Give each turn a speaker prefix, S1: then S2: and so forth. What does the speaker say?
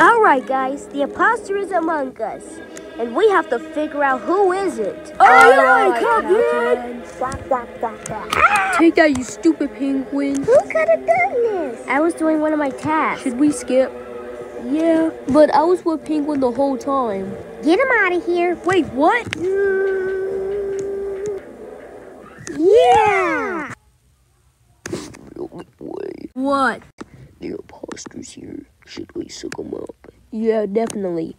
S1: All right, guys, the imposter is among us, and we have to figure out who is it.
S2: Aye, Captain. Take that, you stupid penguin.
S1: Who could have done this? I was doing one of my tasks.
S2: Should we skip? Yeah, but I was with Penguin the whole time.
S1: Get him out of here.
S2: Wait, what?
S1: Yeah!
S2: What?
S3: The imposter's here. Should we suck them up?
S2: Yeah, definitely.